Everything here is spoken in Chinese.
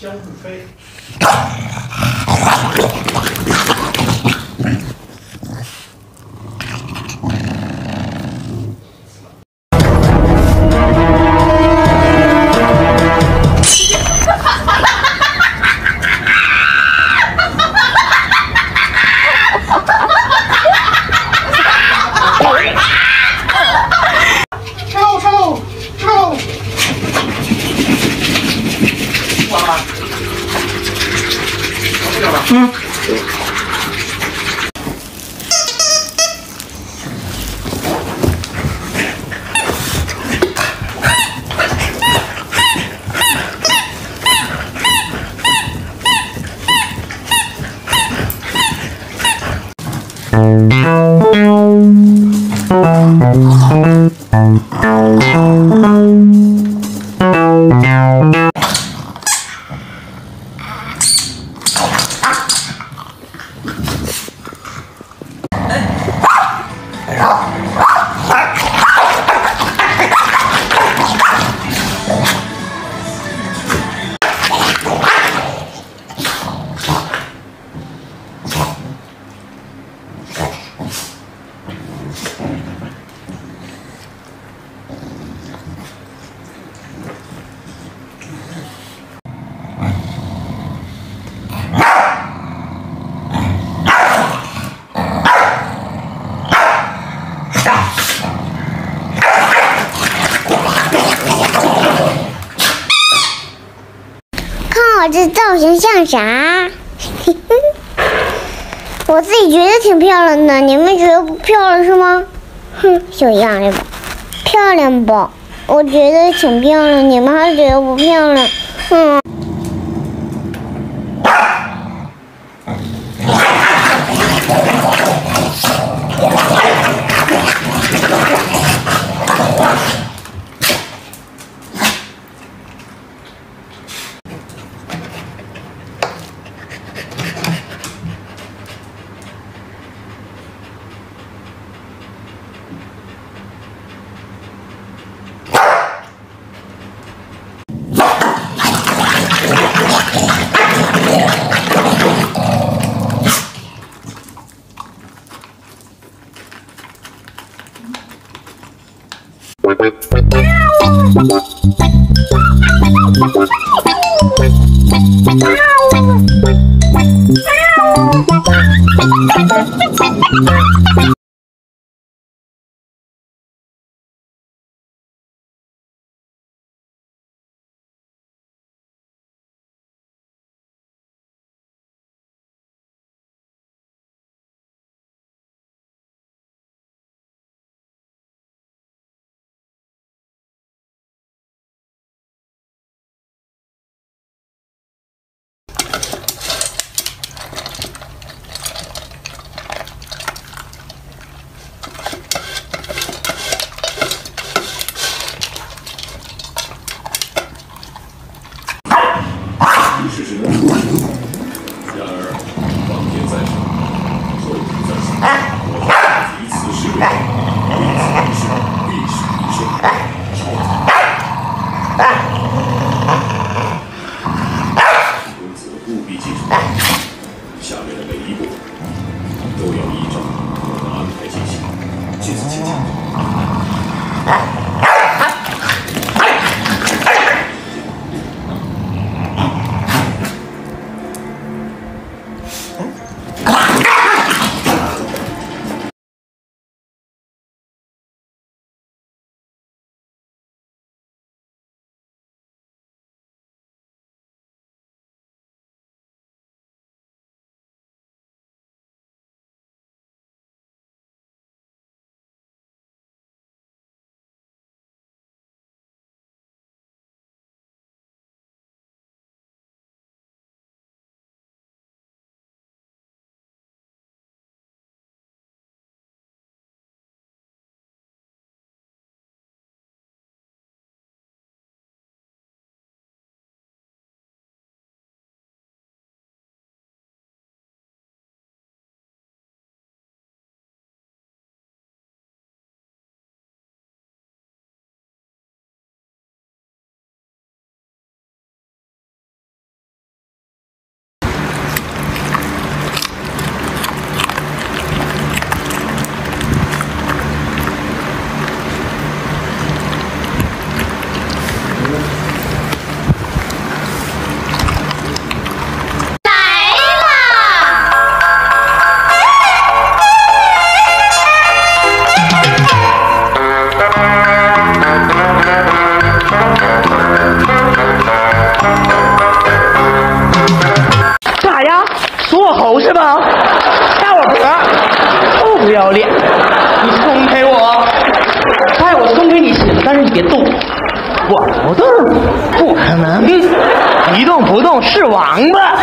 江日飞。Thank you. 干啥？我自己觉得挺漂亮的，你们觉得不漂亮是吗？哼，小样的吧，漂亮不？我觉得挺漂亮，你们还觉得不漂亮？哼。我不动，不可能，一动不动是王八。